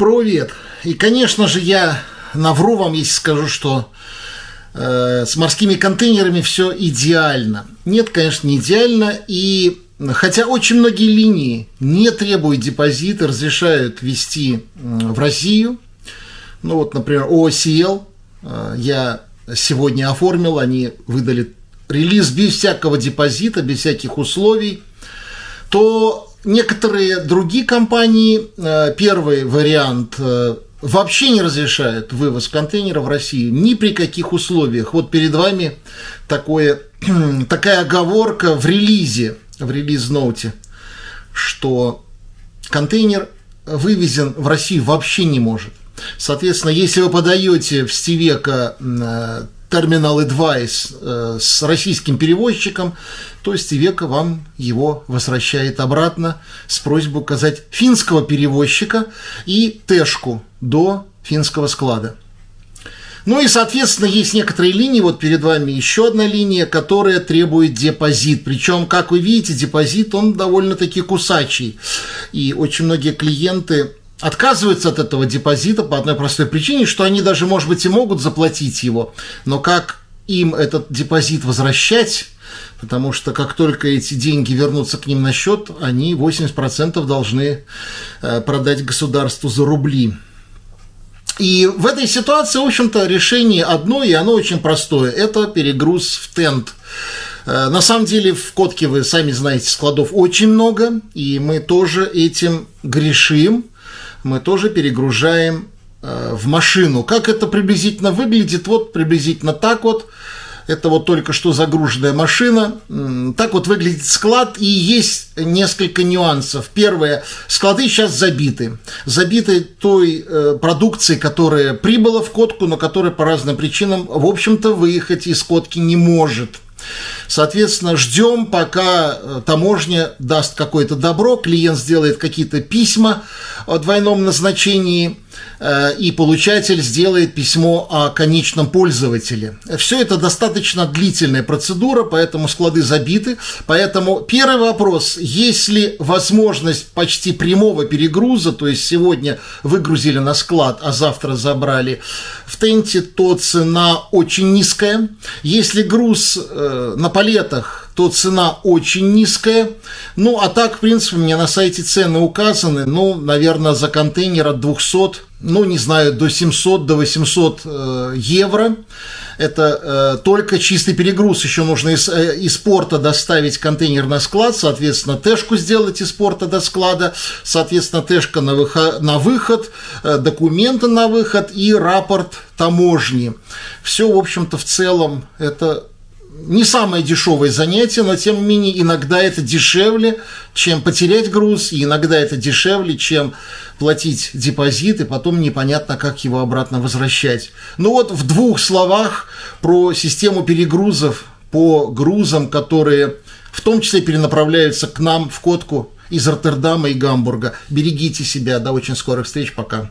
Привет. И, конечно же, я навру вам, если скажу, что э, с морскими контейнерами все идеально. Нет, конечно, не идеально. И хотя очень многие линии не требуют депозита, разрешают вести в Россию. Ну вот, например, OCL э, я сегодня оформил, они выдали релиз без всякого депозита, без всяких условий, то некоторые другие компании, э, первый вариант э, вообще не разрешают вывоз контейнеров в Россию ни при каких условиях. Вот перед вами такое, такая оговорка в релизе, в релиз-ноуте, что контейнер вывезен в Россию вообще не может. Соответственно, если вы подаете в Стивека э, терминал Advice э, с российским перевозчиком, то есть Ивека вам его возвращает обратно с просьбой указать финского перевозчика и тэшку до финского склада. Ну и, соответственно, есть некоторые линии, вот перед вами еще одна линия, которая требует депозит. Причем, как вы видите, депозит, он довольно-таки кусачий. И очень многие клиенты отказываются от этого депозита по одной простой причине, что они даже, может быть, и могут заплатить его, но как им этот депозит возвращать, потому что как только эти деньги вернутся к ним на счет, они 80% должны э, продать государству за рубли. И в этой ситуации, в общем-то, решение одно, и оно очень простое. Это перегруз в тент. Э, на самом деле в Котке, вы сами знаете, складов очень много, и мы тоже этим грешим мы тоже перегружаем э, в машину. Как это приблизительно выглядит? Вот приблизительно так вот. Это вот только что загруженная машина. Так вот выглядит склад, и есть несколько нюансов. Первое, склады сейчас забиты. Забиты той э, продукцией, которая прибыла в Котку, но которая по разным причинам, в общем-то, выехать из Котки не может. Соответственно, ждем, пока э, таможня даст какое-то добро, клиент сделает какие-то письма о двойном назначении, и получатель сделает письмо о конечном пользователе. Все это достаточно длительная процедура, поэтому склады забиты. Поэтому первый вопрос, есть ли возможность почти прямого перегруза, то есть сегодня выгрузили на склад, а завтра забрали в тенте, то цена очень низкая. Если груз э, на палетах, то цена очень низкая. Ну, а так, в принципе, у меня на сайте цены указаны, ну, наверное, за контейнер от 200, ну, не знаю, до 700, до 800 э, евро. Это э, только чистый перегруз. Еще нужно из, э, из порта доставить контейнер на склад, соответственно, тэшку сделать из порта до склада, соответственно, тэшка на, выход, на выход, э, документы на выход и рапорт таможни. Все, в общем-то, в целом это не самое дешевое занятие, но тем не менее иногда это дешевле, чем потерять груз, и иногда это дешевле, чем платить депозит, и потом непонятно, как его обратно возвращать. Ну вот в двух словах про систему перегрузов по грузам, которые в том числе перенаправляются к нам в Котку из Роттердама и Гамбурга. Берегите себя, до очень скорых встреч, пока.